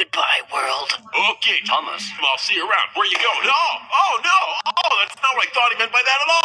Goodbye, world. Okay, Thomas. I'll see you around. Where you going? No! Oh, no! Oh, that's not what I thought he meant by that at all!